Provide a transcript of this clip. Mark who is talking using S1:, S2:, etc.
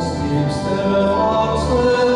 S1: uns liebste with